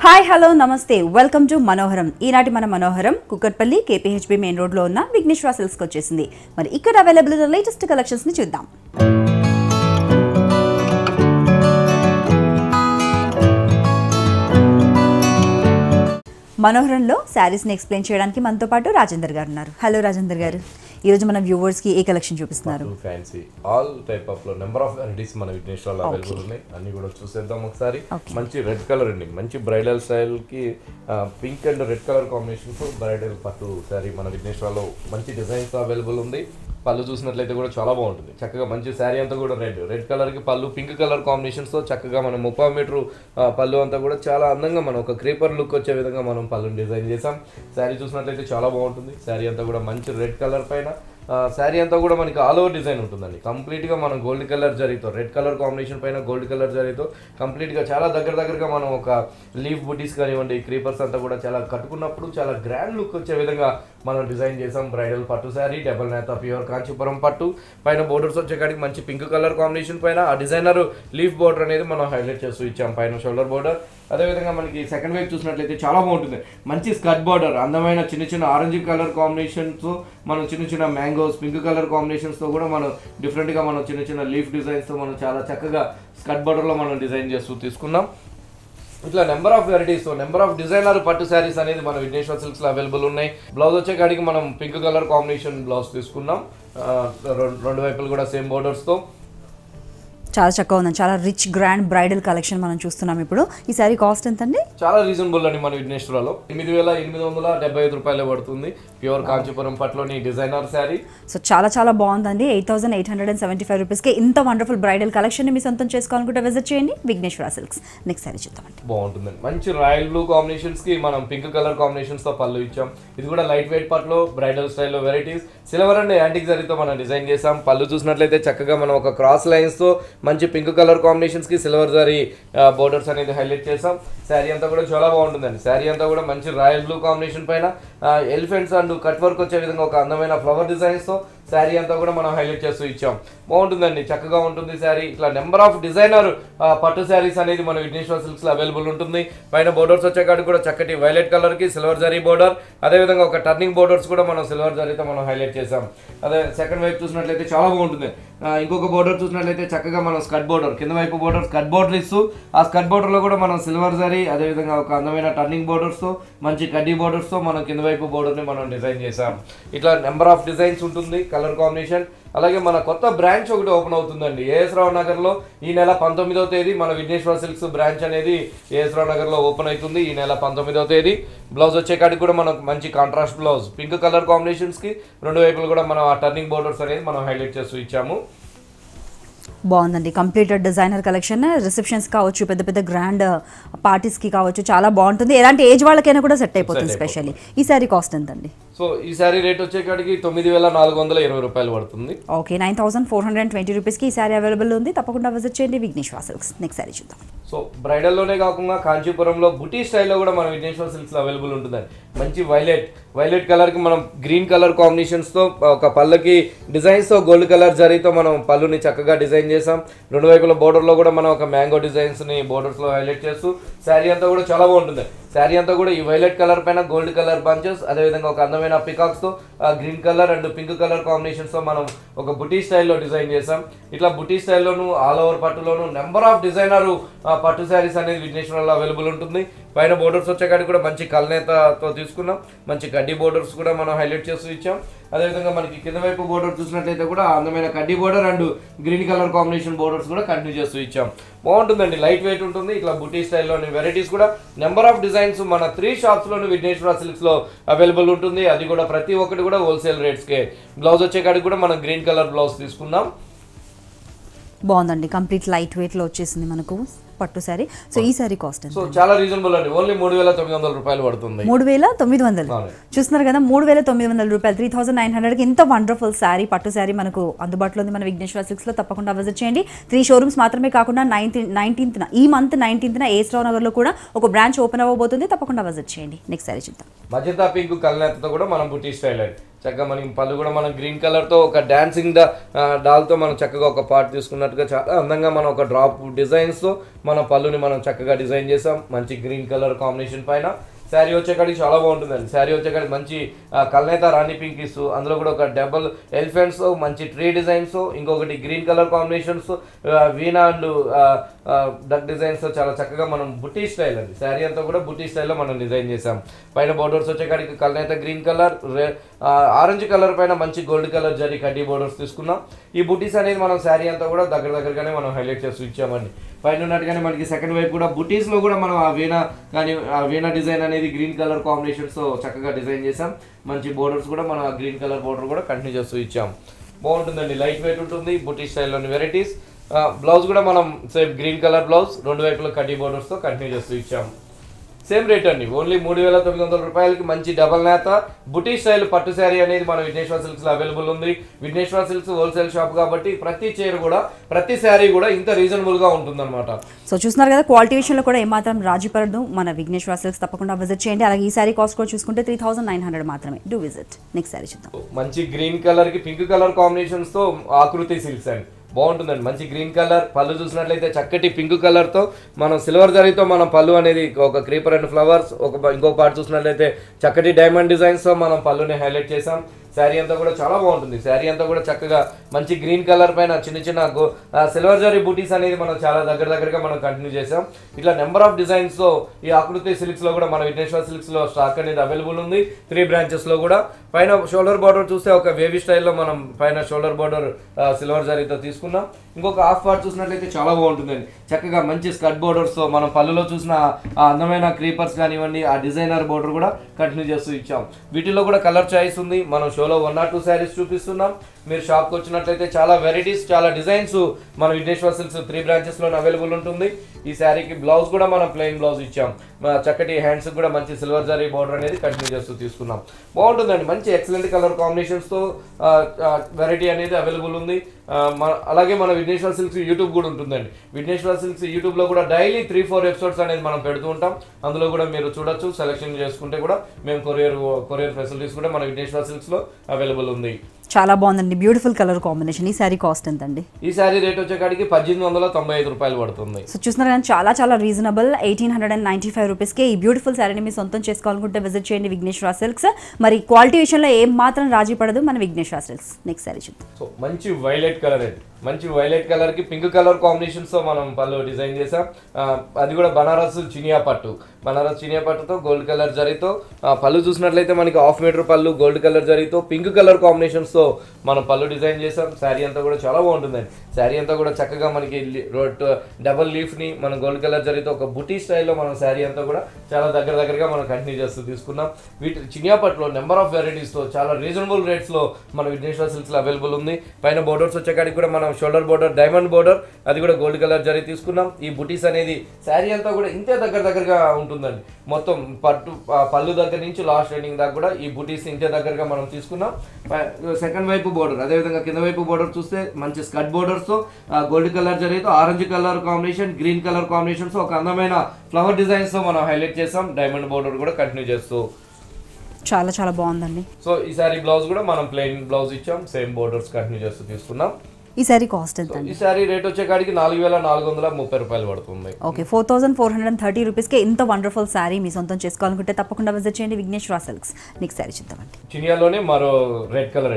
Hi hello నమస్తే. Welcome to Manoharam. ఈనాటి మన మనోహరం కుక్కట్పల్లి కేపీహెచ్బి మెయిన్ రోడ్లో ఉన్న విఘ్నేశ్వర సిల్స్కి వచ్చేసింది. మరి ఇక్కడ అవైలబుల్ ఉన్న లేటెస్ట్ కలెక్షన్స్ని చూద్దాం. మనోహరంలో శారీస్ని ఎక్స్ప్లెయిన్ చేయడానికి మనతో పాటు రాజేందర్ గారు ఉన్నారు. హలో రాజేందర్ గారు. ఈరోజు మన వ్యూవర్స్కి ఏ కలెక్షన్ చూపిస్తున్నారు? ఫ్యాన్సీ. ఆల్ టైప్ ఆఫ్లో నెంబర్ ఆఫ్ వెరైటీస్ మన విఘ్నేశ్వర్లో అవైలబుల్ ఉన్నాయి. అన్ని కూడా చూసేద్దాం ఒకసారి. మంచి రెడ్ కలర్ అండి. మంచి బ్రైడల్ స్టైల్కి పింక్ అండ్ రెడ్ కలర్ కాంబినేషన్తో బ్రైడల్ పట్టు శారీ మన విఘ్నేశ్వర్లో మంచి డిజైన్స్ అవైలబుల్ ఉంది. పళ్ళు చూసినట్లయితే కూడా చాలా బాగుంటుంది. చక్కగా మంచి శారీ అంతా కూడా రెడ్. రెడ్ కలర్కి పళ్ళు పింక్ కలర్ కాంబినేషన్స్తో చక్కగా మనం ముప్పై మీటర్ పళ్ళు అంతా కూడా చాలా అందంగా మనం ఒక క్రీపర్ లుక్ వచ్చే విధంగా మనం పళ్ళుని డిజైన్ చేసాం శారీ చూసినట్లయితే చాలా బాగుంటుంది. శారీ అంతా కూడా మంచి రెడ్ కలర్ పైన. శారీ అంతా కూడా మనకి ఆల్ ఓవర్ డిజైన్ ఉంటుందండి. కంప్లీట్గా మనం గోల్డ్ కలర్ జరీతో రెడ్ కలర్ కాంబినేషన్ పైన గోల్డ్ కలర్ జరీతో కంప్లీట్గా చాలా దగ్గర దగ్గరగా మనం ఒక లీఫ్ బుటీస్ కానివ్వండి క్రీపర్స్ అంతా కూడా చాలా కట్టుకున్నప్పుడు చాలా గ్రాండ్ లుక్ వచ్చే విధంగా మనం డిజైన్ చేసాం. బ్రైడల్ పట్టు శారీ డబల్ నేత ప్యూర్ కాంచీపురం పట్టు. పైన బోర్డర్స్ వచ్చేకాడికి మంచి పింక్ కలర్ కాంబినేషన్ పైన ఆ డిజైనర్ లీఫ్ బోర్డర్ అనేది మనం హైలైట్ చేస్తూ ఇచ్చాం. పైన షోల్డర్ బోర్డర్ అదేవిధంగా మనకి సెకండ్ వేవ్ చూసినట్లయితే చాలా బాగుంటుంది. మంచి స్కర్ట్ బార్డర్ అందమైన చిన్న చిన్న ఆరెంజ్ కలర్ కాంబినేషన్తో మనం చిన్న చిన్న మ్యాంగోస్ పింక్ కలర్ కాంబినేషన్స్తో కూడా మనం డిఫరెంట్గా మనం చిన్న చిన్న లీఫ్ డిజైన్స్తో మనం చాలా చక్కగా స్కర్ట్ బార్డర్లో మనం డిజైన్ చేస్తూ తీసుకున్నాం. ఇట్లా number of varieties number of designer పట్టు శారీస్ అనేది మన విఘ్నేశ్వర సిల్క్స్లో అవైలబుల్ ఉన్నాయి. బ్లౌజ్ వచ్చే కాడికి మనం పింక్ కలర్ కాంబినేషన్ బ్లౌజ్ తీసుకున్నాం. రెండు- వైపులు కూడా సేమ్ బోర్డర్స్తో చాలా చక్కగా ఉందండి. చాలా రిచ్ గ్రాండ్ బ్రైడల్ కలెక్షన్ మనం చూస్తున్నాం ఇప్పుడు. ఈ శారీ కాస్ట్ ఎంత అండి చాలా రీజనబుల్ అండి మన విఘ్నేశ్వరలో. ఎనిమిది వేల ఎనిమిది వందల డెబ్బై ఐదు రూపాయలే పడుతుంది. ప్యూర్ కాంచీపురం పట్టులోని డిజైనర్ శారీ సో చాలా చాలా బాగుందండి. Eight thousand eight hundred and seventy five రూపీస్కి ఇంత వండర్ఫుల్ బ్రైడల్ కలెక్షన్ని మీ సొంతం చేసుకోవాలనుకుంటే విజిట్ చేయండి. విఘ్నేశ్వర సిల్క్స్ నెక్స్ట్ శారీ చూద్దామండి. బాగుంటుందండి. మంచి రాయల్ బ్లూ కాంబినేషన్స్కి మనం పింక్ కలర్ కాంబినేషన్స్తో పళ్ళు ఇచ్చాం. ఇది కూడా లైట్ వెయిట్ పట్లో బ్రైడల్ స్టైల్లో వెరైటీస్ సిల్వర్ అండ్ యాంటిక్ జరీతో మనం డిజైన్ చేసాం పళ్ళు చూసినట్లయితే చక్కగా మనం ఒక క్రాస్ లైన్స్తో మంచి పింక్ కలర్ కాంబినేషన్స్కి సిల్వర్ జారీ బోర్డర్స్ అనేది హైలైట్ చేసాం శారీ అంతా కూడా చాలా బాగుంటుందండి. శారీ అంతా కూడా మంచి రాయల్ బ్లూ కాంబినేషన్ పైన ఎలిఫెంట్స్ అండ్ కట్ వర్క్ వచ్చే విధంగా ఒక అందమైన ఫ్లవర్ డిజైన్స్తో శారీ అంతా కూడా మనం హైలైట్ చేస్తూ ఇచ్చాం. బాగుంటుందండి చక్కగా ఉంటుంది శారీ. ఇట్లా నెంబర్ ఆఫ్ డిజైనర్ పట్టు శారీస్ అనేది మన విఘ్నేశ్వర సిల్క్స్లో అవైలబుల్ ఉంటుంది. పైన బోర్డర్స్ వచ్చేకాడు కూడా చక్కటి వైలెట్ కలర్కి సిల్వర్ జరీ బోర్డర్ అదేవిధంగా ఒక టర్నింగ్ బోర్డర్స్ కూడా మనం సిల్వర్ జరీతో మనం హైలైట్ చేసాం అదే సెకండ్ వైపు చూసినట్లయితే చాలా బాగుంటుంది. ఇంకొక బోర్డర్ చూసినట్లయితే చక్కగా మనం స్కట్ బోర్డర్ కింద వైపు బోర్డర్ స్కట్ బోర్డర్ ఇస్తూ ఆ స్కట్ బోర్డర్లో కూడా మనం సిల్వర్ జరీ అదేవిధంగా ఒక అందమైన టర్నింగ్ బోర్డర్స్తో మంచి కడ్డీ బోర్డర్స్తో మనం కింద వైపు బోర్డర్ని మనం డిజైన్ చేసాం ఇట్లా నెంబర్ ఆఫ్ డిజైన్స్ ఉంటుంది. Colour combination. అలాగే మన కొత్త బ్రాంచ్ ఒకటి ఓపెన్ అవుతుందండి. ఏఎస్ రావు నగర్లో ఈ నెల పంతొమ్మిదవ తేదీ మన విఘ్నేశ్వర సిల్క్స్ బ్రాంచ్ అనేది ఏఎస్ రావు నగర్లో ఓపెన్ అవుతుంది ఈ నెల పంతొమ్మిదవ తేదీ. బ్లౌజ్ వచ్చే కాడికి కూడా మనకు మంచి కాంట్రాస్ట్ బ్లౌజ్ పింక్ కలర్ కాంబినేషన్స్కి రెండు వైపులు కూడా మనం ఆ టర్నింగ్ బోర్డర్స్ అనేది మనం హైలైట్ చేస్తూ ఇచ్చాము. బాగుందండి. కంప్లీటెడ్ డిజైనర్ కలెక్షన్ రిసెప్షన్స్ కావచ్చు పెద్ద పెద్ద గ్రాండ్ పార్టీస్కి కావచ్చు చాలా బాగుంటుంది. ఎలాంటి ఏజ్ వాళ్ళకైనా కూడా సెట్ అయిపోతుంది స్పెషల్లీ ఈ శారీ కాస్ట్ ఎంత అండి సో ఈ సారీ రేట్ వచ్చే కాడికి తొమ్మిది వేల నాలుగు వందల ఇరవై రూపాయలు పడుతుంది. Okay nine thousand four hundred twenty రూపీస్కి ఈ శారీ అవైలబుల్ ఉంది. తప్పకుండా విజిట్ చేయండి విఘ్నేశ్వర సిల్క్స్. నెక్స్ట్ శారీ చూద్దాం. సో బ్రైడల్లోనే కాకుండా కాంచీపురంలో బుటీ స్టైల్లో కూడా మన విఘ్నేశ్వర సిల్క్స్ అవైలబుల్ ఉంటుందండి. మంచి వైలెట్ వైలెట్ కలర్కి మనం గ్రీన్ కలర్ కాంబినేషన్స్తో ఒక పళ్ళకి డిజైన్స్తో గోల్డ్ కలర్ జరీతో మనం పళ్ళుని చక్కగా డిజైన్ చేసాం రెండు వైపుల బోర్డర్లో కూడా మనం ఒక మ్యాంగో డిజైన్స్ని బోర్డర్స్లో హైలైట్ చేస్తూ శారీ అంతా కూడా చాలా బాగుంటుంది. శారీ అంతా కూడా ఈ వైలెట్ కలర్ పైన గోల్డ్ కలర్ బంచెస్ అదేవిధంగా ఒక అందమైన పికాక్స్తో green colour and pink colour కాంబినేషన్స్తో మనం ఒక బుటీ స్టైల్లో డిజైన్ చేసాం ఇట్లా బుటీ స్టైల్లోను ఆల్ ఓవర్ పట్టులోను నెంబర్ ఆఫ్ డిజైనర్ పట్టు శారీస్ అనేది విఘ్నేశ్వరంలో అవైలబుల్ ఉంటుంది. పైన బోర్డర్స్ వచ్చేకాడికి కూడా మంచి కల్నేతతో తీసుకున్నాం. మంచి గడ్డి బోర్డర్స్ కూడా మనం హైలైట్ చేస్తూ ఇచ్చాం. అదేవిధంగా మనకి కింద వైపు బోర్డర్ చూసినట్లయితే కూడా అందమైన కడ్డీ border and green colour combination borders కూడా కంటిన్యూ చేస్తూ ఇచ్చాం. బాగుంటుందండి లైట్ వెయిట్ ఉంటుంది. ఇట్లా బుటీ స్టైల్లోని వెరైటీస్ కూడా. నెంబర్ ఆఫ్ డిజైన్స్ మన త్రీ షాప్స్లోని విఘ్నేశ్వర సిల్క్స్లో అవైలబుల్ ఉంటుంది. అది కూడా ప్రతి ఒక్కటి కూడా హోల్సేల్ రేట్స్కే బ్లౌజ్ వచ్చే కాడికి కూడా మనం గ్రీన్ కలర్ బ్లౌజ్ తీసుకున్నాం బాగుందండి కంప్లీట్ లైట్ వెయిట్లో వచ్చేసింది మనకు. పట్టు శారీ. సో ఈ శారీ కాస్ట్ సో చాలా రీజనబుల్ అండి. ఓన్లీ మూడు వేల తొమ్మిది వందల రూపాయలు పడుతుంది. మూడు వేల తొమ్మిది వందలు. చూస్తున్నారు కదా మూడు వేల తొమ్మిది వందల రూపాయలు. త్రీ థౌసండ్ నైన్ హండ్రెడ్కి ఇంత వండర్ఫుల్ శారీ పట్టు శారీ మనకు అందుబాటులో ఉంది. మన విఘ్నేశ్వర సిక్స్లో తప్పకుండా విజిట్ చేయండి. త్రీ షోరూమ్స్ మాత్రమే కాకుండా నైన్టీన్ నైన్టీన్త్న ఈ మంత్ నైన్టీన్త్న ఏస్రావు నగర్లో కూడా ఒక బ్రాంచ్ ఓపెన్ అవ్వబోతుంది. తప్పకుండా విజిట్ చేయండి. నెక్స్ట్ శారీ చూద్దాం. మజంతా పింక్ కల్నేతతో కూడా మనం బుటీ స్టైల్ అండి. చక్కగా మనం పళ్ళు కూడా మనం గ్రీన్ కలర్తో ఒక డాన్సింగ్ ద డాల్తో మనం చక్కగా ఒక పార్ట్ తీసుకున్నట్టుగా చాలా అందంగా మనం ఒక డ్రాప్ డిజైన్స్తో మన పళ్ళుని మనం చక్కగా డిజైన్ చేసాం మంచి గ్రీన్ కలర్ కాంబినేషన్ పైన. శారీ వచ్చేకాడికి చాలా బాగుంటుందండి. శారీ వచ్చేకాడికి మంచి కల్నేత రాణి పింక్ ఇస్తూ అందులో కూడా ఒక డబల్ ఎలిఫెంట్స్ మంచి ట్రీ డిజైన్స్ ఇంకొకటి green colour combinations veena and duck డిజైన్స్తో చాలా చక్కగా మనం బుటీ స్టైల్ అండి. శారీ అంతా కూడా బుటీ స్టైల్లో మనం డిజైన్ చేసాం పైన బోర్డర్స్ వచ్చేకాడికి కలర్ అయితే గ్రీన్ కలర్ ఆరెంజ్ కలర్ పైన మంచి గోల్డ్ కలర్ జరి కడ్డీ బోర్డర్స్ తీసుకున్నాం. ఈ బుటీస్ అనేది మనం శారీ అంతా కూడా దగ్గర దగ్గరగానే మనం హైలైట్ చేస్తూ ఇచ్చామండి. పైన ఉన్నట్టుగానే మనకి సెకండ్ వైపు కూడా బుటీస్లో కూడా మనం ఆ వీణ కానీ ఆ వీణ డిజైన్ అనేది గ్రీన్ కలర్ కాంబినేషన్స్తో చక్కగా డిజైన్ చేసాం మంచి బోర్డర్స్ కూడా మనం ఆ గ్రీన్ కలర్ బోర్డర్ కూడా కంటిన్యూ చేస్తూ ఇచ్చాం. బాగుంటుందండి. లైట్ వెయిట్ ఉంటుంది బుటీ స్టైల్లోని వెరైటీస్ బ్లౌజ్ కూడా మనం సేమ్ గ్రీన్ కలర్ బ్లౌజ్ రెండు వైపులో కడ్డీ బోర్డర్స్తో కంటిన్యూ చేస్తూ ఇచ్చాం సేమ్ రేట్ అండి ఓన్లీ మూడు వేల తొమ్మిది వందల రూపాయలకి మంచి డబల్ నేత. బుటీ స్టైల్ పట్టు శారీ అనేది మన విఘ్నేశ్వర సిల్క్స్లో అవైలబుల్ ఉంది. విఘ్నేశ్వర సిల్క్స్ హోల్సేల్ షాప్ కాబట్టి ప్రతి చీర కూడా ప్రతి శారీ కూడా ఇంత రీజనబుల్గా ఉంటుందన్నమాట. సో చూస్తున్నారు కదా క్వాలిటీ విషయంలో కూడా ఏమాత్రం రాజీ పడదు మన విఘ్నేశ్వర సిల్క్స్ తప్పకుండా విజిట్ చేయండి. అలాగే ఈ సారీ కాస్ట్ కూడా చూసుకుంటే త్రీ థౌసండ్ నైన్ హండ్రెడ్ మాత్రమే. డూ విజిట్ నెక్స్ట్ సారీ చూద్దాం. మంచి గ్రీన్ కలర్కి పింక్ కలర్ కాంబినేషన్స్తో ఆకృతి సిల్క్స్ అండి. బాగుంటుందండి. మంచి గ్రీన్ కలర్. పళ్ళు చూసినట్లయితే చక్కటి పింక్ కలర్తో మనం సిల్వర్ జరీతో మనం పళ్ళు అనేది ఒక క్రీపర్ అండ్ ఫ్లవర్స్ ఒక ఇంకో పార్ట్ చూసినట్లయితే చక్కటి డైమండ్ డిజైన్స్తో మనం పళ్ళుని హైలైట్ చేసాం శారీ అంతా కూడా చాలా బాగుంటుంది. శారీ అంతా కూడా చక్కగా మంచి గ్రీన్ కలర్ పైన చిన్న చిన్న గో- సిల్వర్ జరీ బూటీస్ అనేది మనం చాలా దగ్గర దగ్గరగా మనం కంటిన్యూ చేసాం ఇట్లా నెంబర్ ఆఫ్ డిజైన్స్లో ఈ ఆకృతి సిల్క్స్లో కూడా మన విఘ్నేశ్వర సిల్క్స్లో స్టాక్ అనేది అవైలబుల్ ఉంది. త్రీ బ్రాంచెస్లో కూడా. పైన షోల్డర్ బార్డర్ చూస్తే ఒక వేవీ స్టైల్లో మనం పైన షోల్డర్ బార్డర్ సిల్వర్ జరీతో తీసుకున్నాం. ఇంకొక హాఫ్ పార్ట్ చూసినట్లయితే చాలా బాగుంటుందండి. చక్కగా మంచి స్కర్ట్ బోర్డర్స్తో మనం పళ్ళులో చూసిన ఆ అందమైన క్రీపర్స్ కానివ్వండి ఆ డిజైనర్ బోర్డర్ కూడా కంటిన్యూ చేస్తూ ఇచ్చాం. వీటిలో కూడా కలర్ చాయిస్ ఉంది. మనం షోలో వన్ ఆర్ టూ శారీస్ చూపిస్తున్నాం. మీరు షాప్కి వచ్చినట్లయితే చాలా వెరైటీస్ చాలా డిజైన్స్ మన విఘ్నేశ్వర సిల్క్స్ త్రీ బ్రాంచెస్లో అవైలబుల్ ఉంటుంది. ఈ శారీకి బ్లౌజ్ కూడా మనం ప్లెయిన్ బ్లౌజ్ ఇచ్చాం. చక్కటి హ్యాండ్స్కి కూడా మంచి సిల్వర్ జరీ బార్డర్ అనేది కంటిన్యూ చేస్తూ తీసుకున్నాం. బాగుంటుందండి. మంచి ఎక్సలెంట్ కలర్ కాంబినేషన్స్తో వెరైటీ అనేది అవైలబుల్ ఉంది. మన అలాగే మన విఘ్నేశ్వర సిల్క్స్ యూట్యూబ్ కూడా ఉంటుందండి. విఘ్నేశ్వర సిల్క్స్ యూట్యూబ్లో కూడా డైలీ త్రీ ఫోర్ ఎపిసోడ్స్ అనేది మనం పెడుతూ ఉంటాం. అందులో కూడా మీరు చూడొచ్చు సెలెక్షన్ చేసుకుంటే కూడా మేము కొరియర్ కొరియర్ ఫెసిలిటీస్ కూడా మన విఘ్నేశ్వర సిల్క్స్లో అవైలబుల్ ఉంది. చాలా బాగుందండి. బ్యూటిఫుల్ కలర్ కాంబినేషన్ ఈ సారీ కాస్ట్ ఎంత అండి ఈ శారీ రేట్ వచ్చేకాడికి పద్దెనిమిది వందల తొంభై ఐదు రూపాయలు పడుతుంది. సో చూస్తున్నారు కానీ చాలా చాలా reasonable eighteen hundred and ninety five రూపీస్కి ఈ బ్యూటిఫుల్ శారీని మీ సొంతం చేసుకోవాలనుకుంటే విజిట్ చేయండి విఘ్నేశ్వర సిల్క్స్ మరి క్వాలిటీ విషయంలో ఏం మాత్రం రాజీ పడదు మన విఘ్నేశ్వర సిల్క్స్ నెక్స్ట్ శారీ చూద్దాం. సో మంచి వైలెట్ కలర్ అండి. మంచి వైలెట్ కలర్కి పింక్ కలర్ కాంబినేషన్స్తో మనం పళ్ళు డిజైన్ చేసాం అది కూడా బనారస్ చినియా పట్టు. బనారస్ చినియా పట్టుతో గోల్డ్ కలర్ జరీతో పళ్ళు చూసినట్లయితే మనకి హాఫ్ మీటర్ పళ్ళు గోల్డ్ కలర్ జరీతో పింక్ కలర్ కాంబినేషన్స్తో మనం పళ్ళు డిజైన్ చేసాం శారీ అంతా కూడా చాలా బాగుంటుందండి. శారీ అంతా కూడా చక్కగా మనకి డబల్ లీఫ్ని మనం గోల్డ్ కలర్ జరీతో ఒక బుటీ స్టైల్లో మనం శారీ అంతా కూడా చాలా దగ్గర దగ్గరగా మనం కంటిన్యూ చేస్తూ తీసుకున్నాం. వీటి చినియా పట్టులో నెంబర్ ఆఫ్ వెరైటీస్తో చాలా రీజనబుల్ రేట్స్లో మన విఘ్నేశ్వర సిల్స్లో అవైలబుల్ ఉంది. పైన బోర్డర్స్ వచ్చేకాడికి కూడా మనం షోల్డర్ బోర్డర్ డైమండ్ బోర్డర్ అది కూడా గోల్డ్ కలర్ జరీ తీసుకున్నాం. ఈ బుటీస్ అనేది శారీ అంతా కూడా ఇంతే దగ్గర దగ్గరగా ఉంటుందండి. మొత్తం పట్టు పళ్ళు దగ్గర నుంచి లాస్ట్ ఎండింగ్ దాకా కూడా ఈ బుటీస్ ఇంతే దగ్గరగా మనం తీసుకున్నాం. సెకండ్ వైపు బోర్డర్ అదేవిధంగా కింద వైపు బోర్డర్ చూస్తే మంచి స్కట్ బోర్డర్స్తో గోల్డ్ కలర్ జరీతో orange colour combination green colour combinations ఒక అందమైన ఫ్లవర్ డిజైన్స్తో మనం హైలైట్ చేస్తాం డైమండ్ బోర్డర్ కూడా కంటిన్యూ చేస్తూ. చాలా చాలా బాగుందండి. సో ఈ సారీ బ్లౌజ్ కూడా మనం ప్లెయిన్ బ్లౌజ్ ఇచ్చాం. సేమ్ బోర్డర్స్ కంటిన్యూ చేస్తూ తీసుకున్నాం. ఈ శారీ కాస్ట్ ఎంత ఈ సారీ రేట్ వచ్చేకాడికి నాలుగు వేల నాలుగు వందల ముప్పై రూపాయలు పడుతుంది. Okay four thousand four hundred and thirty రూపీస్కి ఇంత వండర్ఫుల్ శారీ మీ సొంతం చేసుకోవాలనుకుంటే తప్పకుండా విజిట్ చేయండి విఘ్నేశ్వర సిల్క్స్. నెక్స్ట్ శారీ చూద్దామండి. చినియాలోనే మరో రెడ్ కలర్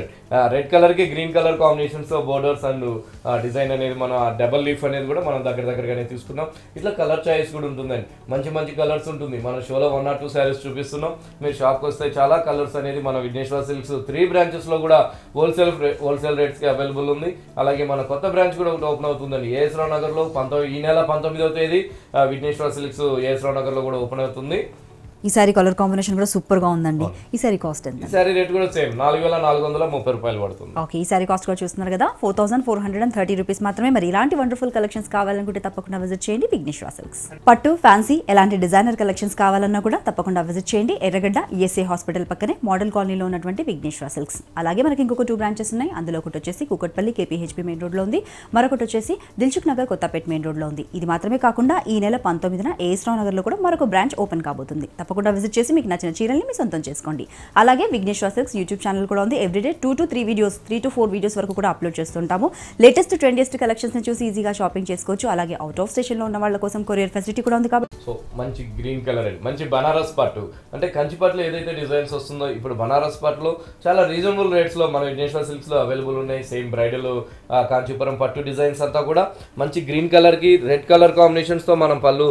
రెడ్ కలర్కి గ్రీన్ కలర్ కాంబినేషన్స్తో బోర్డర్స్ అండ్ డిజైన్ అనేది మన డబల్ లీఫ్ అనేది కూడా మనం దగ్గర దగ్గరగానే తీసుకున్నాం. ఇట్లా కలర్ చాయిస్ కూడా ఉంటుందండి. మంచి మంచి కలర్స్ ఉంటుంది. మన షోలో వన్ ఆర్ టూ శారీస్ చూపిస్తున్నాం. మీరు షాప్కి వస్తే చాలా కలర్స్ అనేది మన విఘ్నేశ్వర సిల్క్స్ త్రీ బ్రాంచెస్లో కూడా హోల్సేల్ హోల్సేల్ రేట్స్కి అవైలబుల్ ఉంది. అలాగే మన కొత్త బ్రాంచ్ కూడా ఒకటి ఓపెన్ అవుతుందండి. ఏఎస్ రావు నగర్లో పంతొమ్మిది ఈ నెల పంతొమ్మిదవ తేదీ విఘ్నేశ్వర సిల్క్స్ ఏఎస్ రావు నగర్లో కూడా ఓపెన్ అవుతుంది. ఈ శారీ కలర్ కాంబినేషన్ కూడా సూపర్గా ఉందండి. ఈ శారీ కాస్ట్ ఎంత? సారీ రేట్ కూడా సేమ్ నాలుగు వేల నాలుగు వందల ముప్పై రూపాయలు పడుతుంది. ఓకే ఈ సారీ కాస్ట్ కూడా చూస్తున్నారు కదా four thousand four hundred and thirty rupees మాత్రమే. మరి ఇలాంటి వండర్ఫుల్ కలెక్షన్స్ కావాలనుకుంటే తప్పకుండా విజిట్ చేయండి విఘ్నేశ్వర సిల్క్స్ పట్టు ఫ్యాన్సీ ఎలాంటి డిజైనర్ కలెక్షన్స్ కావాలన్నా కూడా తప్పకుండా విజిట్ చేయండి. ఎర్రగడ్డ ఈఎస్ఏ హాస్పిటల్ పక్కనే మోడల్ కాలనీలో ఉన్నటువంటి విఘ్నేశ్వర సిల్క్స్ అలాగే మనకి ఇంకొక టూ బ్రాంచెస్ ఉన్నాయి. అందులో ఒకటి వచ్చేసి కుకట్పల్లి కేపీహెచ్పీ మెయిన్ రోడ్లో ఉంది. మరొకటి వచ్చేసి దిల్చుక్ నగర్ కొత్తపేట మెయిన్ రోడ్లో ఉంది. ఇది మాత్రమే కాకుండా ఈ నెల పంతొమ్మిదిన ఏఎస్రావు నగర్లో కూడా మరొక బ్రాంచ్ ఓపెన్ కాబోతుంది. తప్పకుండా తప్పకుండా విజిట్ చేసి మీకు నచ్చిన చీరల్ని మీ సొంతం చేసుకోండి. అలాగే విఘ్నేశ్వర సిల్క్స్ యూట్యూబ్ ఛానల్ కూడా ఉంది. Everyday two to three videos three to four videos వరకు కూడా అప్లోడ్ చేస్తుంటాము. లేటెస్ట్ ట్రెండెస్ట్ కలెక్షన్స్ని చూసి ఈజీగా షాపింగ్ చేసుకోవచ్చు. అలాగే అవుట్ ఆఫ్ స్టేషన్లో ఉన్న వాళ్ళ కోసం కొరియర్ ఫెసిలిటీ కూడా ఉంది కాబట్టి సో మంచి గ్రీన్ కలర్ అండి. మంచి బనారస్ పట్టు అంటే కంచిపట్టులో ఏదైతే డిజైన్స్ వస్తుందో ఇప్పుడు బనారస్ పట్టులో చాలా రీజనబుల్ రేట్స్లో మన విఘ్నేశ్వర సిల్క్స్లో అవైలబుల్ ఉన్నాయి. సేమ్ బ్రైడల్ కాంచీపురం పట్టు డిజైన్స్ అంతా కూడా మంచి గ్రీన్ కలర్కి రెడ్ కలర్ కాంబినేషన్స్తో మనం పళ్ళు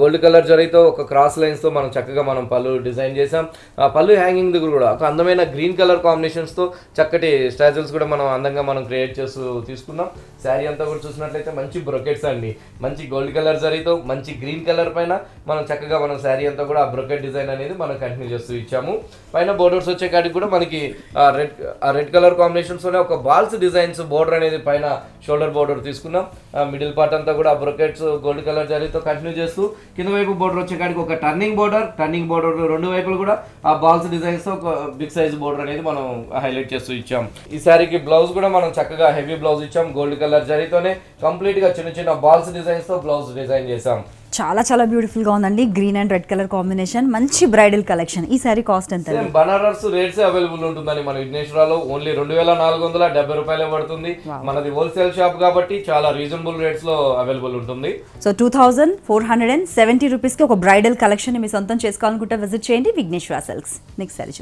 గోల్డ్ కలర్ జరిగితే ఒక క్రాస్ లైన్స్తో మనం చక్కగా మనం పళ్ళు డిజైన్ చేసాం ఆ పళ్ళు హ్యాంగింగ్ దగ్గర కూడా ఒక అందమైన గ్రీన్ కలర్ కాంబినేషన్స్తో చక్కటి స్టాచుల్స్ కూడా మనం అందంగా మనం క్రియేట్ చేస్తూ తీసుకున్నాం. శారీ అంతా కూడా చూసినట్లయితే మంచి బ్రొకెట్స్ అండి. మంచి గోల్డ్ కలర్ జరీతో మంచి గ్రీన్ కలర్ పైన మనం చక్కగా మనం శారీ అంతా కూడా ఆ బ్రొకెట్ డిజైన్ అనేది మనం కంటిన్యూ చేస్తూ ఇచ్చాము. పైన బోర్డర్స్ వచ్చే కాడికి కూడా మనకి రెడ్ రెడ్ కలర్ కాంబినేషన్స్లోనే ఒక బాల్స్ డిజైన్స్ బోర్డర్ అనేది పైన షోల్డర్ బోర్డర్ తీసుకున్నాం. మిడిల్ పార్ట్ అంతా కూడా బ్రొకెట్స్ గోల్డ్ కలర్ జరీతో కంటిన్యూ చేస్తూ కింద వైపు బోర్డర్ వచ్చే కాడికి ఒక టర్నింగ్ బోర్డర్ రన్నింగ్ బోర్డర్ రెండు వైపులు కూడా ఆ బాల్స్ డిజైన్స్తో ఒక బిగ్ సైజ్ బోర్డర్ అనేది మనం హైలైట్ చేస్తూ ఇచ్చాం. ఈ శారీకి బ్లౌజ్ కూడా మనం చక్కగా హెవీ బ్లౌజ్ ఇచ్చాం. గోల్డ్ కలర్ జరీతోనే కంప్లీట్గా చిన్న చిన్న బాల్స్ డిజైన్స్తో బ్లౌజ్ డిజైన్ చేసాం చాలా చాలా బ్యూటిఫుల్గా ఉందండి. Green and red colour combination మంచి బ్రైడల్ కలెక్షన్ ఈ సారీ కాస్ట్ ఎంత బనారస్ రేట్స్ అవైలబుల్ ఉంటుందని మన విఘ్నేశ్వరాలో ఓన్లీ రెండు వేల నాలుగు వందల డెబ్బై రూపాయలే పడుతుంది. మనది హోల్సేల్ షాప్ కాబట్టి చాలా రీజనబుల్ రేట్స్లో అవైలబుల్ ఉంటుంది. So two thousand four hundred and seventy రూపీస్కి ఒక బ్రైడల్ కలెక్షన్ మీ సొంతం చేసుకోవాలనుకుంటే విజిట్ చేయండి విఘ్నేశ్వర సిల్క్స్ నెక్స్ట్ సారీ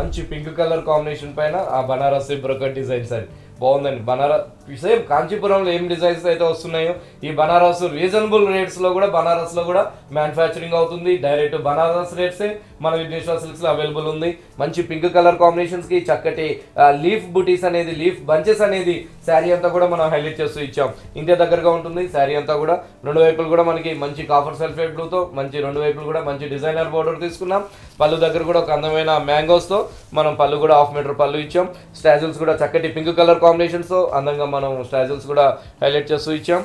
మంచి పింక్ కలర్ కాంబినేషన్ పైన ఆ బనారస్ బ్రోకర్ డిజైన్స్ అండి బాగుందండి. బనారస్ సేమ్ కాంచీపురంలో ఏం డిజైన్స్ అయితే వస్తున్నాయో ఈ బనారస్ రీజనబుల్ రేట్స్లో కూడా బనారస్లో కూడా మ్యానుఫ్యాక్చరింగ్ అవుతుంది. డైరెక్ట్ బనారస్ రేట్సే మన విఘ్నేశ్వర సిల్క్స్లో అవైలబుల్ ఉంది. మంచి పింక్ కలర్ కాంబినేషన్స్కి చక్కటి లీఫ్ బుటీస్ అనేది లీఫ్ బంచెస్ అనేది శారీ అంతా కూడా మనం హైలైట్ చేస్తూ ఇచ్చాం. ఇంటి దగ్గరగా ఉంటుంది. శారీ అంతా కూడా రెండు వైపులు కూడా మనకి మంచి కాఫర్ సల్ఫేట్ బ్లూతో మంచి రెండు వైపులు కూడా మంచి డిజైనర్ బోర్డర్ తీసుకున్నాం. పళ్ళు దగ్గర కూడా ఒక అందమైన మ్యాంగోస్తో మనం పళ్ళు కూడా హాఫ్ మీటర్ పళ్ళు ఇచ్చాం. స్టాజుల్స్ కూడా చక్కటి పింక్ కలర్ కాంబినేషన్స్తో అందంగా మనం స్టాజుల్స్ కూడా హైలైట్ చేస్తూ ఇచ్చాం.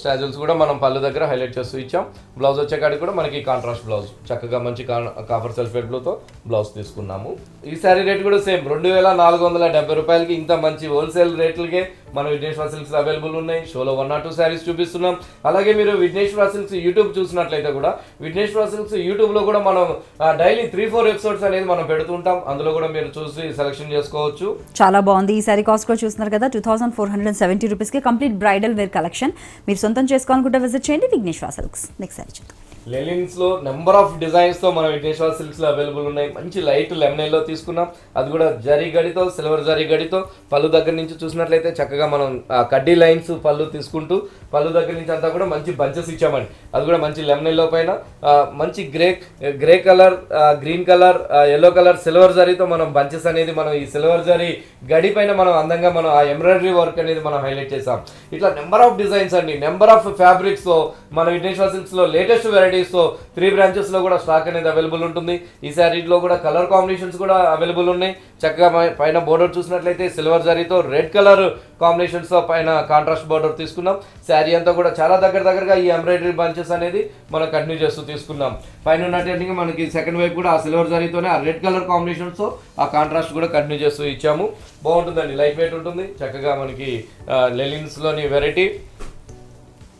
స్టాజుల్స్ కూడా మనం పళ్ళు దగ్గర హైలైట్ చేస్తూ ఇచ్చాం. బ్లౌజ్ వచ్చే కాడికి కూడా మనకి కాంట్రాస్ట్ బ్లౌజ్ చక్కగా మంచి కాఫర్ సల్ఫేట్ బ్లూతో బ్లౌజ్ తీసుకున్నాము. ఈ శారీ రేట్ కూడా సేమ్ రెండు వేల నాలుగు వందల డెబ్బై రూపాయలకి ఇంత మంచి హోల్సేల్ రేట్లకే మన విఘ్నేశ్వర సిల్క్స్ అవైలబుల్ ఉన్నాయి. షోలో వన్ ఆర్ టూ శారీస్ చూపిస్తున్నాం. అలాగే మీరు విఘ్నేశ్వర సిల్క్స్ యూట్యూబ్ చూసినట్లయితే కూడా విఘ్నేశ్వర సిల్క్స్ యూట్యూబ్లో కూడా మనం డైలీ త్రీ ఫోర్ ఎపిసోడ్స్ అనేది మనం పెడుతుంటాం అందులో కూడా మీరు చూసి సెలెక్షన్ చేసుకోవచ్చు. చాలా బాగుంది. ఈ సారీ కాస్ట్ కూడా చూస్తున్నారు కదా two thousand four hundred and seventy రూపీస్కి కంప్లీట్ బ్రైడల్ వేర్ కలెక్షన్ మీరు సొంతం చేసుకోవాలనుకుంటే విజిట్ చేయండి విఘ్నేశ్వర సిల్క్స్. నెక్స్ట్ సారీ చూద్దాం. లెలిన్స్లో నెంబర్ ఆఫ్ డిజైన్స్తో మనం విఘ్నేశ్వర సిల్క్స్లో అవైలబుల్ ఉన్నాయి. మంచి లైట్ లెమనైల్లో తీసుకున్నాం. అది కూడా జరీ గడితో సిల్వర్ జరీ గడితో. పళ్ళు దగ్గర నుంచి చూసినట్లయితే చక్కగా మనం కడ్డీ లైన్స్ పళ్ళు తీసుకుంటూ పళ్ళు దగ్గర నుంచి అంతా కూడా మంచి బంచెస్ ఇచ్చామండి. అది కూడా మంచి లెమనైల్లో పైన మంచి grey grey colour green colour yellow colour silver జరీతో మనం బంచెస్ అనేది మనం ఈ సిల్వర్ జరీ గడి పైన మనం అందంగా మనం ఆ ఎంబ్రాయిడరీ వర్క్ అనేది మనం హైలైట్ చేసాం ఇట్లా నెంబర్ ఆఫ్ డిజైన్స్ అండి. నెంబర్ ఆఫ్ ఫ్యాబ్రిక్స్ మన విఘ్నేశ్వర సిల్క్స్లో లేటెస్ట్ వెరైటీ తో త్రీ బ్రాంచెస్లో కూడా స్టాక్ అనేది అవైలబుల్ ఉంటుంది. ఈ శారీలో కూడా కలర్ కాంబినేషన్స్ కూడా అవైలబుల్ ఉన్నాయి. చక్కగా పైన బోర్డర్ చూసినట్లయితే సిల్వర్ జారీతో రెడ్ కలర్ కాంబినేషన్స్ పైన కాంట్రాస్ట్ బోర్డర్ తీసుకున్నాం. శారీ అంతా కూడా చాలా దగ్గర దగ్గరగా ఈ ఎంబ్రాయిడరీ బంచెస్ అనేది మనం కంటిన్యూ చేస్తూ తీసుకున్నాం. పైన ఉన్నటువంటి మనకి సెకండ్ వైపు కూడా ఆ సిల్వర్ జారీతోనే ఆ రెడ్ కలర్ కాంబినేషన్స్ ఆ కాంట్రాస్ట్ కూడా కంటిన్యూ చేస్తూ ఇచ్చాము. బాగుంటుందండి లైట్ వెయిట్ ఉంటుంది. చక్కగా మనకి లెలిన్స్లోని వెరైటీ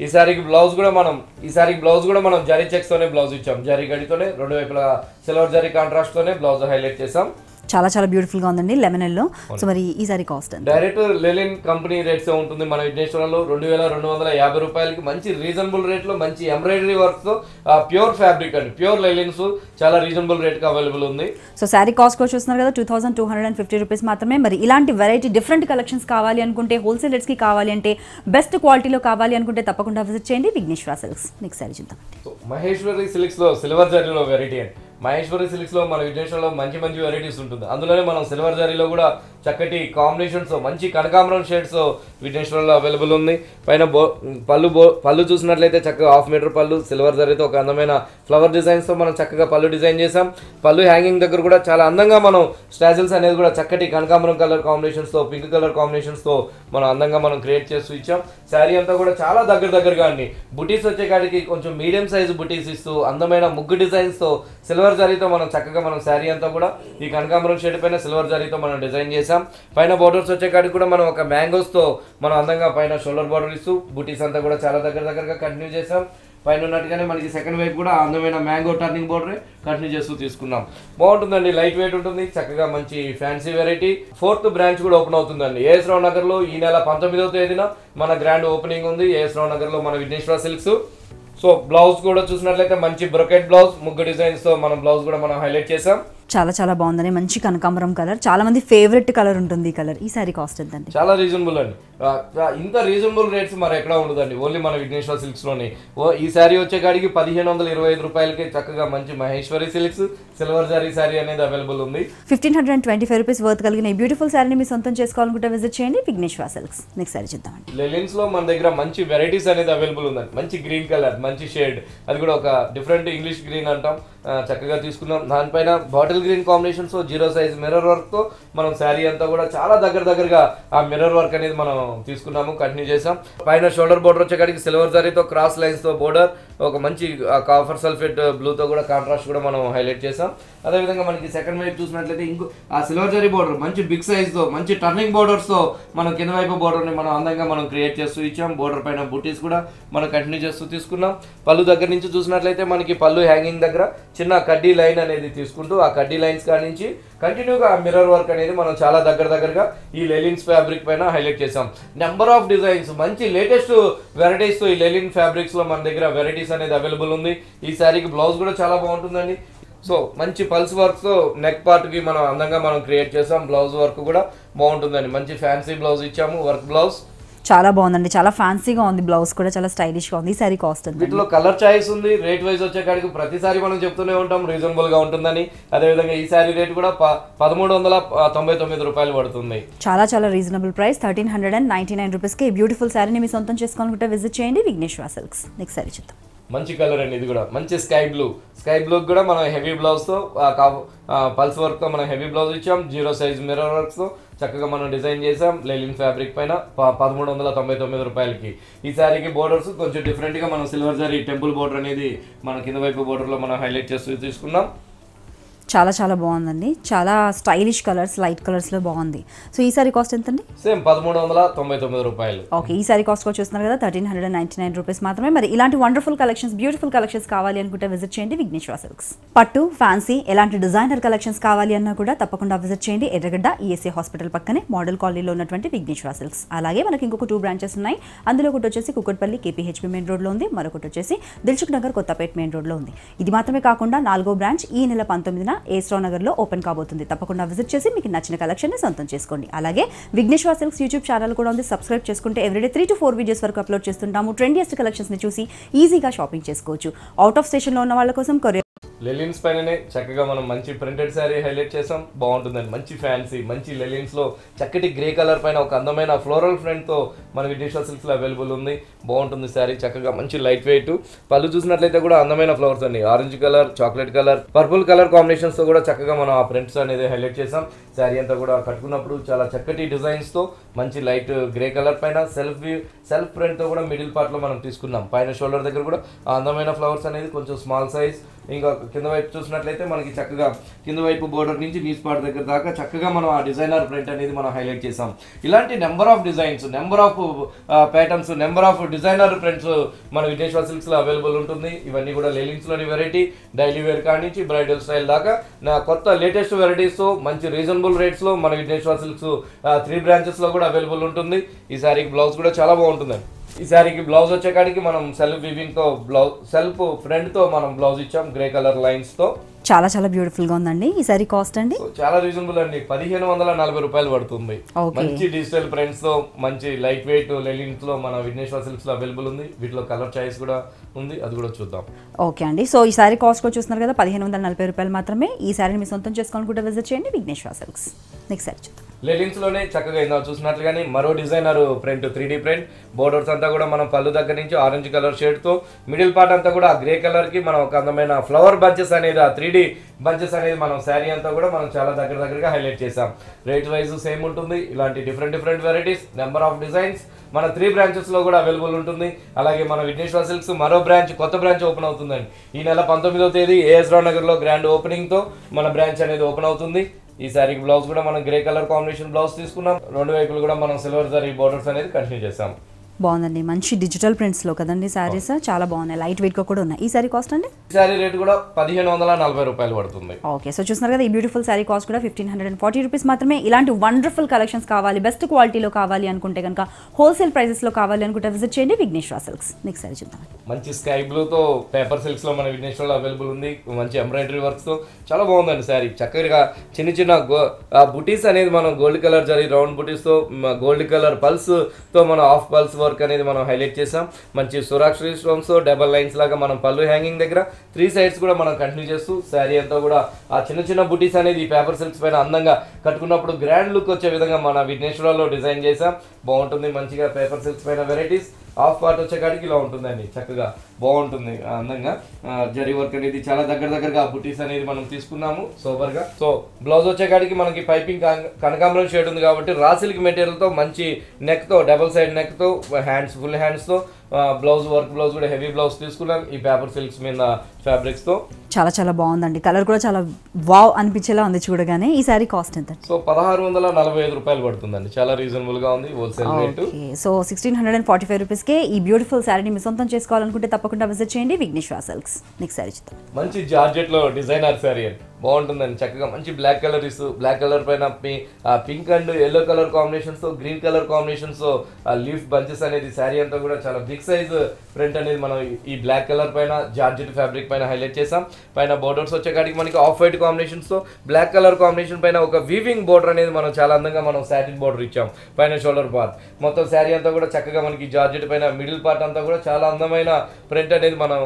ఈసారికి బ్లౌజ్ కూడా మనం ఈసారికి బ్లౌజ్ కూడా మనం జరీ చెక్స్తోనే బ్లౌజ్ ఇచ్చాం. జరీ గడితోనే రెండు వైపులా సిల్వర్ జరీ కాంట్రాస్ట్తోనే బ్లౌజ్ హైలైట్ చేసాం చాలా చాలా బ్యూటిఫుల్గా ఉందండి లెమన్ ఎల్లో సో మరి ఈ sari cost direct linen company rates ఉంటుంది మన విఘ్నేశ్వరంలో రెండు వేల రెండు వందల యాభై రూపాయలకి మంచి రీజనబుల్ రేట్లో మంచి ఎంబ్రాయిడరీ వర్క్తో ప్యూర్ ఫ్యాబ్రిక్ అండి. ప్యూర్ లెలిన్స్ చాలా రీజనబుల్ రేట్కి అవైలబుల్ ఉంది. సో శారీ కాస్ట్ కూడా చూస్తున్నారు కదా two thousand two hundred and fifty rupees మాత్రమే. మరి ఇలాంటి వెరైటీ డిఫరెంట్ కలెక్షన్స్ కావాలి అనుకుంటే హోల్సేల్ రేట్స్కి కావాలి అంటే బెస్ట్ క్వాలిటీలో కావాలి అనుకుంటే తప్పకుండా విజిట్ చేయండి. విఘ్నేశ్వర సిల్క్స్ నెక్స్ట్ శారీ చూద్దాం. మహేశ్వరి సిల్క్స్లో సిల్వర్ జరీలో వెరైటీ అండి. మహేశ్వరి సిల్క్స్లో మన విదేశంలో మంచి మంచి వెరైటీస్ ఉంటుంది. అందులోనే మనం సిల్వర్ జరీలో కూడా చక్కటి కాంబినేషన్స్ మంచి కనకాంబరం షేడ్స్ విఘ్నేశ్వరంలో అవైలబుల్ ఉంది. పైన బో పళ్ళు బో పళ్ళు చూసినట్లయితే చక్కగా హాఫ్ మీటర్ పళ్ళు సిల్వర్ జరీతో ఒక అందమైన ఫ్లవర్ డిజైన్స్తో మనం చక్కగా పళ్ళు డిజైన్ చేసాం పళ్ళు హ్యాంగింగ్ దగ్గర కూడా చాలా అందంగా మనం స్టాజిల్స్ అనేది కూడా చక్కటి కనకాంబరం కలర్ కాంబినేషన్స్తో పింక్ కలర్ కాంబినేషన్స్తో మనం అందంగా మనం క్రియేట్ చేస్తూ ఇచ్చాం. శారీ అంతా కూడా చాలా దగ్గర దగ్గరగా అండి. బుటీస్ వచ్చే కాడికి కొంచెం మీడియం సైజ్ బుటీస్ ఇస్తూ అందమైన ముగ్గు డిజైన్స్తో సిల్వర్ జరీతో మనం చక్కగా మనం శారీ అంతా కూడా ఈ కనకాంబరం షేడ్ పైన సిల్వర్ జరీతో మనం డిజైన్ చేసాం పైన బార్డర్స్ వచ్చే కాడికి కూడా మనం ఒక మ్యాంగోస్తో మనం అందంగా పైన షోల్డర్ బార్డర్ ఇస్తూ బుటీస్ అంతా కూడా చాలా దగ్గర దగ్గరగా కంటిన్యూ చేసాం పైన ఉన్నట్టుగానే మనకి సెకండ్ వైపు కూడా అందమైన మ్యాంగో టర్నింగ్ బోర్డర్ కంటిన్యూ చేస్తూ తీసుకున్నాం. బాగుంటుందండి లైట్ వెయిట్ ఉంటుంది చక్కగా మంచి ఫ్యాన్సీ వెరైటీ ఫోర్త్ బ్రాంచ్ కూడా ఓపెన్ అవుతుందండి. ఏఎస్ రావు నగర్లో ఈ నెల పంతొమ్మిదవ తేదీన మన గ్రాండ్ ఓపెనింగ్ ఉంది. ఏఎస్ రావు నగర్లో మన విఘ్నేశ్వర సిల్క్స్ సో బ్లౌజ్ కూడా చూసినట్లయితే మంచి బ్రొకెట్ బ్లౌజ్ ముగ్గు డిజైన్స్తో మనం బ్లౌజ్ కూడా మనం హైలైట్ చేసాం చాలా చాలా బాగుందని మంచి కనకాంబరం కలర్. చాలా మంది ఫేవరెట్ కలర్ ఉంటుంది ఈ కలర్. ఈ సారీ కాస్ట్ ఎంతండి? చాలా రీజనబుల్ అండి. ఇంత రీజనబుల్ రేట్స్ మరి ఎక్కడ ఉండదండి? ఓన్లీ మన విఘ్నేశ్వర సిల్క్స్లోని. ఓ ఈ శారీ వచ్చే కాడికి పదిహేను వందల ఇరవై ఐదు రూపాయలకి చక్కగా మంచి మహేశ్వరి సిల్క్స్ సిల్వర్ జారీ శారీ అనేది అవైలబుల్ ఉంది. Fifteen hundred and twenty five rupees worth కలిగిన ఈ బ్యూటిఫుల్ శారీని మీ సొంతం చేసుకోవాలనుకుంటే విజిట్ చేయండి విఘ్నేశ్వర సిల్క్స్ నెక్స్ట్ శారీ చూద్దామండి. లెలిన్స్లో మన దగ్గర మంచి వెరైటీస్ అనేది అవైలబుల్ ఉందండి. మంచి గ్రీన్ కలర్ మంచి షేడ్ అది కూడా ఒక డిఫరెంట్ ఇంగ్లీష్ గ్రీన్ అంటాం. చక్కగా తీసుకున్నాం. దానిపైన bottle green combinations zero size mirror వర్క్తో మనం శారీ అంతా కూడా చాలా దగ్గర దగ్గరగా ఆ మిర్రర్ వర్క్ అనేది మనం తీసుకున్నాము కంటిన్యూ చేసాం పైన షోల్డర్ బోర్డర్ వచ్చేకాడికి సిల్వర్ జరీతో క్రాస్ లైన్స్తో బోర్డర్ ఒక మంచి కాఫర్ సల్ఫేట్ బ్లూ తో కూడా కాంట్రాస్ట్ కూడా మనం హైలైట్ చేసాం అదేవిధంగా మనకి సెకండ్ వైపు చూసినట్లయితే ఇంకో ఆ సిల్వర్ జరీ బోర్డర్ మంచి బిగ్ సైజ్తో మంచి టర్నింగ్ బోర్డర్స్తో మనం కింద వైపు బోర్డర్ని మనం అందంగా మనం క్రియేట్ చేస్తూ ఇచ్చాం. బోర్డర్ పైన బుటీస్ కూడా మనం కంటిన్యూ చేస్తూ తీసుకున్నాం. పళ్ళు దగ్గర నుంచి చూసినట్లయితే మనకి పళ్ళు హ్యాంగింగ్ దగ్గర చిన్న కడ్డీ లైన్ అనేది తీసుకుంటూ ఆ కడ్డీ లైన్స్ కానించి నుంచి కంటిన్యూగా మిర్రర్ వర్క్ అనేది మనం చాలా దగ్గర దగ్గరగా ఈ లెలిన్స్ ఫ్యాబ్రిక్ పైన హైలైట్ చేసాం నెంబర్ ఆఫ్ డిజైన్స్ మంచి లేటెస్ట్ వెరైటీస్తో ఈ లెలిన్ ఫ్యాబ్రిక్స్లో మన దగ్గర వెరైటీస్ అనేది అవైలబుల్ ఉంది. ఈ శారీకి బ్లౌజ్ కూడా చాలా బాగుంటుందండి. సో మంచి పల్స్ వర్క్తో నెక్ పార్ట్కి మనం అందంగా మనం క్రియేట్ చేసాం బ్లౌజ్ వర్క్ కూడా బాగుంటుందండి. మంచి ఫ్యాన్సీ బ్లౌజ్ ఇచ్చాము. వర్క్ బ్లౌజ్ చాలా బాగుందండి. చాలా ఫ్యాన్సీగా ఉంది బ్లౌజ్ కూడా. చాలా స్టైలిష్గా ఉంది. ఈ శారీ కాస్ట్ వీటిలో కలర్ చాయిస్ ఉంది. రేట్ వైజ్ వచ్చే కాడికి ప్రతిసారి మనం చెప్తూనే ఉంటాం. రీజనబుల్గా ఉంటుందని. అదేవిధంగా ఈ శారీ రేట్ కూడా పదమూడు వందల తొంభై తొమ్మిది రూపాయలు పడుతుంది. చాలా చాలా reasonable price thirteen hundred and ninety nine రూపీస్కి ఈ బ్యూటిఫుల్ శారీని మీ సొంతం చేసుకోవాలనుకుంటే విజిట్ చేయండి. విఘ్నేశ్వర సిల్క్స్ నెక్స్ట్ శారీ చూద్దాం. మంచి కలర్ అండి ఇది కూడా మంచి స్కై బ్లూ. స్కై బ్లూ కూడా మనం హెవీ బ్లౌజ్తో పల్స్ వర్క్తో మనం హెవీ బ్లౌజ్ ఇచ్చాం. జీరో సైజ్ మిర్రర్ వర్క్స్తో చక్కగా మనం డిజైన్ చేసాం లెలిన్ ఫ్యాబ్రిక్ పైన ప- పదమూడు వందల తొంభై తొమ్మిది రూపాయలకి. ఈ శారీకి బోర్డర్స్ కొంచెం డిఫరెంట్గా మనం సిల్వర్ జరీ టెంపుల్ బోర్డర్ అనేది మన కింద వైపు బోర్డర్లో మనం హైలైట్ చేస్తూ తీసుకున్నాం. చాలా చాలా బాగుందండి. చాలా స్టైలిష్ కలర్స్ లైట్ కలర్స్లో బాగుంది. సో ఈ సారీ కాస్ట్ ఎంతండి? సేమ్ పదమూడు వందల తొంభై తొమ్మిది రూపాయలు. ఓకే ఈ సారీ కాస్ట్ కూడా చూస్తున్నారు కదా thirteen hundred ninety nine rupees మాత్రమే. మరి ఇలాంటి వండర్ఫుల్ కలెక్షన్స్ బ్యూటిఫుల్ కలెక్షన్స్ కావాలి అనుకుంటే విజిట్ చేయండి విఘ్నేశ్వర సిల్క్స్ పట్టు ఫ్యాన్సీ ఎలాంటి డిజైనర్ కలెక్షన్స్ కావాలి అన్నా కూడా తప్పకుండా విజిట్ చేయండి. ఎర్రగడ్డ ఈఎస్ఏ హాస్పిటల్ పక్కనే మోడల్ కాలనీలో ఉన్నటువంటి విఘ్నేశ్వర సిల్క్స్ అలాగే మనకి ఇంకొక టూ బ్రాంచెస్ ఉన్నాయి. అందులో ఒకటి వచ్చేసి కుక్కట్పల్లి కేపీహెచ్పి మెయిన్ రోడ్లో ఉంది. మరొకటి వచ్చేసి దిల్చుక్ నగర్ కొత్తపేట మెయిన్ రోడ్లో ఉంది. ఇది మాత్రమే కాకుండా నాలుగో బ్రాంచ్ ఈ నెల పంతొమ్మిదిన ఏస్రావ్ నగర్లో ఓపెన్ కాబోతుంది. తప్పకుండా విజిట్ చేసి మీకు నచ్చిన కలెక్షన్ని సొంతం చేసుకోండి. అలాగే విఘ్నేశ్వర సిల్క్స్ యూట్యూబ్ ఛానల్ కూడా ఉంది. సబ్స్క్రైబ్ చేసుకుంటే everyday three to four videos వరకు అప్లోడ్ చేస్తుంటాము. ట్రెండియస్ట్ కలెక్షన్స్ని చూసి ఈజీగా షాపింగ్ చేసుకోవచ్చు. అవుట్ ఆఫ్ స్టేషన్లో ఉన్న వాళ్ళ కోసం కొరియర్ లెలిన్స్ పైననే చక్కగా మనం మంచి ప్రింటెడ్ శారీ హైలైట్ చేసాం బాగుంటుందండి. మంచి ఫ్యాన్సీ మంచి లెలిన్స్లో చక్కటి గ్రే కలర్ పైన ఒక అందమైన ఫ్లోరల్ ఫ్రంట్తో మనకి మన సిల్క్స్లో అవైలబుల్ ఉంది. బాగుంటుంది శారీ చక్కగా మంచి లైట్ వెయిట్ పళ్ళు చూసినట్లయితే కూడా అందమైన ఫ్లవర్స్ అండి. Orange colour chocolate colour purple colour కాంబినేషన్స్తో కూడా చక్కగా మనం ఆ ప్రింట్స్ అనేది హైలైట్ చేసాం శారీ అంతా కూడా కట్టుకున్నప్పుడు చాలా చక్కటి డిజైన్స్తో మంచి లైట్ గ్రే కలర్ పైన సెల్ఫ్ సెల్ఫ్ ప్రింట్తో కూడా మిడిల్ పార్ట్లో మనం తీసుకున్నాం. పైన షోల్డర్ దగ్గర కూడా ఆ అందమైన ఫ్లవర్స్ అనేది కొంచెం స్మాల్ సైజ్ ఇంకా కింద వైపు చూసినట్లయితే మనకి చక్కగా కింద వైపు బోర్డర్ నుంచి నీస్ పార్ట్ దగ్గర దాకా చక్కగా మనం ఆ డిజైనర్ ప్రింట్ అనేది మనం హైలైట్ చేసాం ఇలాంటి number of designs number of patterns number of designer prints మన విజేశ్వర సిల్క్స్లో అవైలబుల్ ఉంటుంది. ఇవన్నీ కూడా లెలిన్స్లోని వెరైటీ డైలీ వేర్ కానించి బ్రైడల్ స్టైల్ దాకా. నా కొత్త లేటెస్ట్ వెరైటీస్తో మంచి రీజనబుల్ రేట్స్లో మన విఘ్నేశ్వర సిల్క్స్ త్రీ బ్రాంచెస్లో కూడా అవైలబుల్ ఉంటుంది. ఈ బ్లౌజ్ కూడా చాలా బాగుంటుంది ఈ శారీకి బ్లౌజ్ వచ్చే కాడికి మనం సెల్ఫ్ వివింగ్తో బ్లౌజ్ సెల్ఫ్ ఫ్రంట్తో మనం బ్లౌజ్ ఇచ్చాం గ్రే కలర్ లైన్స్ చాలా చాలా బ్యూటిఫుల్గా ఉందండి. ఈ సారీ కాస్ట్ అండి? చాలా రీజనబుల్ అండి. పదిహేను వందల నలభై రూపాయలు పడుతుంది. మంచి డిజిటల్ ప్రింట్స్తో మంచి లైట్ వెయిట్ లెలిన్స్లో మన విఘ్నేశ్వర సిల్క్స్లో అవైలబుల్ ఉంది. వీటిలో కలర్ చాయిస్ కూడా ఉంది. అది కూడా చూద్దాం. ఓకే అండి. సో ఈ సారీ కాస్ట్ కూడా చూస్తున్నారు కదా పదిహేను వందల నలభై రూపాయలు మాత్రమే. ఈ సారీని మీ సొంతం చేసుకోవాలనుకుంటే విజిట్ చేయండి విఘ్నేశ్వర సిల్క్స్ నెక్స్ట్ సారీ చూద్దాం. లెలిన్స్లోనే చక్కగా ఇందాక చూసినట్లుగానే మరో designer print three D print borders అంతా కూడా మనం పళ్ళు దగ్గర నుంచి ఆరెంజ్ కలర్ షేడ్తో మిడిల్ పార్ట్ అంతా కూడా గ్రే కలర్కి మనం ఒక అందమైన ఫ్లవర్ బంచెస్ అనేది ఆ త్రీ డి బంచెస్ అనేది మనం శారీ అంతా కూడా మనం చాలా దగ్గర దగ్గరగా హైలైట్ చేసాం రేట్ వైజ్ సేమ్ ఉంటుంది. ఇలాంటి different different varieties number of designs మన త్రీ బ్రాంచెస్లో కూడా అవైలబుల్ ఉంటుంది. అలాగే మన విఘ్నేశ్వర సిల్క్స్ మరో బ్రాంచ్ కొత్త బ్రాంచ్ ఓపెన్ అవుతుందండి. ఈ నెల పంతొమ్మిదో తేదీ ఏఎస్ రావు నగర్లో గ్రాండ్ ఓపెనింగ్తో మన బ్రాంచ్ అనేది ఓపెన్ అవుతుంది. ఈ శారీకి బ్లౌజ్ కూడా మనం గ్రే కలర్ కాంబినేషన్ బ్లౌజ్ తీసుకున్నాం. రెండు వైపులు కూడా మనం సిల్వర్ జరీ బోర్డర్స్ అనేది కంటిన్యూ చేసాం బాగుందండి. మంచి డిజిటల్ ప్రింట్స్లో కదండి శారీస్ చాలా బాగున్నాయి. లైట్ వెయిట్గా కూడా ఉన్నాయి. ఈ శారీ కాస్ట్ అండి? ఈ శారీ రేట్ కూడా పదిహేను వందల నలభై రూపాయలు పడుతుంది. ఓకే. సో చూస్తున్నారు కదా ఈ బ్యూటిఫుల్ శారీ కాస్ట్ కూడా fifteen hundred and forty rupees మాత్రమే. ఇలాంటి వండర్ఫుల్ కలెక్షన్స్ కావాలి బెస్ట్ క్వాలిటీలో కావాలి అనుకుంటే కనుక హోల్సేల్ ప్రైసెస్లో కావాలి అనుకుంటే విజిట్ చేయండి విఘ్నేశ్వర సిల్క్స్ నెక్స్ట్ శారీ చూద్దాం. మంచి స్కై బ్లూతో పేపర్ సిల్క్స్లో మన విఘ్నేశ్వర్లో అవైలబుల్ ఉంది. మంచి ఎంబ్రాయిడరీ వర్క్స్తో. చాలా బాగుందండి శారీ చక్కగా చిన్న చిన్న గో బుటీస్ అనేది మనం గోల్డ్ కలర్ జరి రౌండ్ బుటీస్తో గోల్డ్ కలర్ పల్స్తో మనం ఆఫ్ పల్స్ వర్క్ అనేది మనం హైలైట్ చేసాం మంచి సురాక్ష స్టోన్స్ డబల్ లైన్స్ లాగా మనం పళ్ళు హ్యాంగింగ్ దగ్గర. త్రీ సైడ్స్ కూడా మనం కంటిన్యూ చేస్తూ శారీ అంతా కూడా ఆ చిన్న చిన్న బుటీస్ అనేది ఈ పేపర్ సిల్క్స్ పైన అందంగా కట్టుకున్నప్పుడు గ్రాండ్ లుక్ వచ్చే విధంగా మన విఘ్నేశ్వరలో డిజైన్ చేసాం బాగుంటుంది మంచిగా పేపర్ సిల్క్స్ పైన వెరైటీస్. హాఫ్ పార్ట్ వచ్చేకాడికి ఇలా ఉంటుందండి చక్కగా బాగుంటుంది అందంగా. జరీ వర్క్ అనేది చాలా దగ్గర దగ్గరగా బుటీస్ అనేది మనం తీసుకున్నాము సూపర్గా సో బ్లౌజ్ వచ్చేకాడికి మనకి పైపింగ్ కనకాంబరం షేడ్ ఉంది కాబట్టి రాసిల్కి మెటీరియల్తో మంచి నెక్తో డబల్ డబుల్ సైడ్ నెక్తో హ్యాండ్స్ ఫుల్ హ్యాండ్స్తో బ్లౌజ్ వర్క్ బ్లౌజ్ కూడా హెవీ బ్లౌజ్ తీసుకున్నాం ఈ పేపర్ సిల్క్స్ మీద ఫ్యాబ్రిక్స్తో. చాలా చాలా బాగుందండి. కలర్ కూడా చాలా వావ్ అనిపించేలా ఉంది చూడగానే. ఈ శారీ కాస్ట్ ఎంత సో పదహారు వందల నలభై ఐదు రూపాయలు పడుతుందండి. చాలా రీజనబుల్గా ఉంది wholesale rate so sixteen hundred and forty five రూపీస్కే ఈ బ్యూటిఫుల్ శారీని మీ సొంతం చేసుకోవాలనుకుంటే తప్పకుండా విజిట్ చేయండి. విఘ్నేశ్వర సిల్క్స్ నెక్స్ట్ శారీ మంచి జార్జెట్లో డిజైనర్ శారీ అండి. బాగుంటుందండి. చక్కగా మంచి బ్లాక్ కలర్ ఇస్తూ బ్లాక్ కలర్ పైన పింక్ అండ్ ఎల్లో కలర్ కాంబినేషన్స్తో గ్రీన్ కలర్ కాంబినేషన్స్తో లీఫ్ బంచెస్ అనేది శారీ అంతా కూడా చాలా బిగ్ సైజ్ ప్రింట్ అనేది మనం ఈ బ్లాక్ కలర్ పైన జార్జెట్ ఫ్యాబ్రిక్ పైన హైలైట్ చేసాం పైన బోర్డర్స్ వచ్చేకాడికి మనకి ఆఫ్ వైట్ కాంబినేషన్స్తో బ్లాక్ కలర్ కాంబినేషన్ పైన ఒక వీవింగ్ బోర్డర్ అనేది మనం చాలా అందంగా మనం శాటిన్ బోర్డర్ ఇచ్చాం. పైన షోల్డర్ పార్ట్ మొత్తం శారీ అంతా కూడా చక్కగా మనకి జార్జెట్ పైన మిడిల్ పార్ట్ అంతా కూడా చాలా అందమైన ప్రింట్ అనేది మనం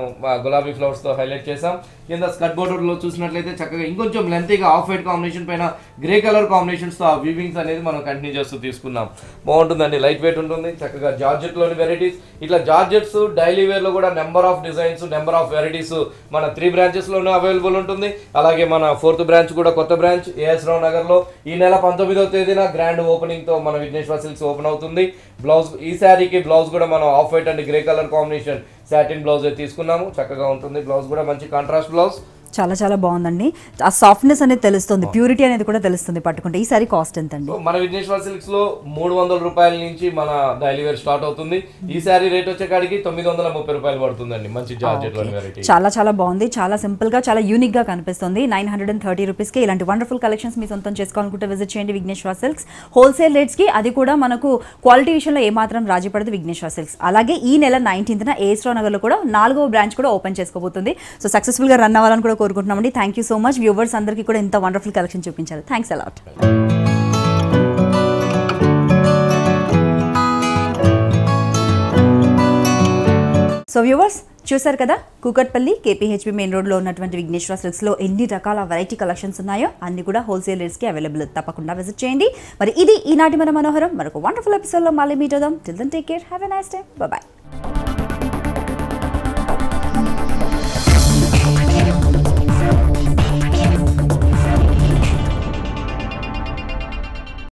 గులాబీ ఫ్లవర్స్తో హైలైట్ చేసాం కింద స్కట్ బోర్డర్లో చూసినట్లయితే చక్కగా ఇంకొంచెం లెంతీగా ఆఫ్ వైట్ కాంబినేషన్ పైన గ్రే కలర్ కాంబినేషన్స్తో ఆ వీవింగ్స్ అనేది మనం కంటిన్యూ చేస్తూ తీసుకున్నాం బాగుంటుందండి లైట్ వెయిట్ ఉంటుంది చక్కగా జార్జెట్లోని వెరైటీస్ ఇట్లా జార్జెట్స్ డైలీ వేర్లో కూడా number of designs number of varieties మన త్రీ బ్రాంచెస్లోనే అవైలబుల్ ఉంటుంది. అలాగే మన ఫోర్త్ బ్రాంచ్ కూడా కొత్త బ్రాంచ్ ఏఎస్ రావు నగర్లో. ఈ నెల పంతొమ్మిదవ తేదీన గ్రాండ్ ఓపెనింగ్తో మన విఘ్నేశ్వర సిల్క్స్ ఓపెన్ అవుతుంది. బ్లౌజ్ ఈ శారీకి బ్లౌజ్ కూడా మనం off white and grey colour combination satin blouse తీసుకున్నాము. చక్కగా ఉంటుంది బ్లౌజ్ కూడా. మంచి కాంట్రాస్ట్ బ్లౌజ్ చాలా చాలా బాగుందండి. ఆ సాఫ్ట్నెస్ అనేది తెలుస్తుంది ప్యూరిటీ అనేది కూడా తెలుస్తుంది పట్టుకుంటే. ఈ సారీ కాస్ట్ ఎంత అండి మన విఘ్నేశ్వర సిల్క్స్లో మూడు వందల రూపాయల నుంచి మన డైలీ వేర్ స్టార్ట్ అవుతుంది. ఈ శారీ రేట్ వచ్చేకాడికి తొమ్మిది వందల ముప్పై రూపాయలు పడుతుందండి. మంచి జార్జెట్లోని వెరైటీ చాలా చాలా బాగుంది. చాలా సింపుల్గా చాలా యూనిక్గా కనిపిస్తుంది. నైన్ హండ్రెడ్ అండ్ థర్టీ రూపీస్కి ఇలాంటి వండర్ఫుల్ కలెక్షన్స్ మీ సొంతం చేసుకోవాలనుకుంటే విజిట్ చేయండి విఘ్నేశ్వర సిల్క్స్. హోల్సేల్ రేట్స్కి అది కూడా మనకు క్వాలిటీ విషయంలో ఏమాత్రం రాజీ పడదు విఘ్నేశ్వర సిల్క్స్. అలాగే ఈ నెల నైన్టీన్త్న ఏస్ట్రో నగర్లో కూడా నాలుగో బ్రాంచ్ కూడా ఓపెన్ చేసుకోబోతుంది. సో సక్సెస్ఫుల్గా రన్ అవ్వాలని కూడా కోరుకుంటున్నామండి. Thank you so much viewers అందరికీ కూడా ఇంత వండర్ఫుల్ కలెక్షన్ చూపించారు. Thanks a lot so viewers చూసారు కదా? కూకట్పల్లి కేపీహెచ్బి మెయిన్ రోడ్లో ఉన్నటువంటి విఘ్నేశ్వర సిల్క్స్లో ఎన్ని రకాల వెరైటీ కలెక్షన్స్ ఉన్నాయో అన్ని కూడా హోల్సేల్ రేట్స్కి అవైలబుల్ తప్పకుండా విజిట్ చేయండి. మరి ఇది ఈనాటి మన మనోహరం. మరొక వండర్ఫుల్ ఎపిసోడ్లో మళ్ళీ మీట్ అవుదాం. Till then take care have a nice day bye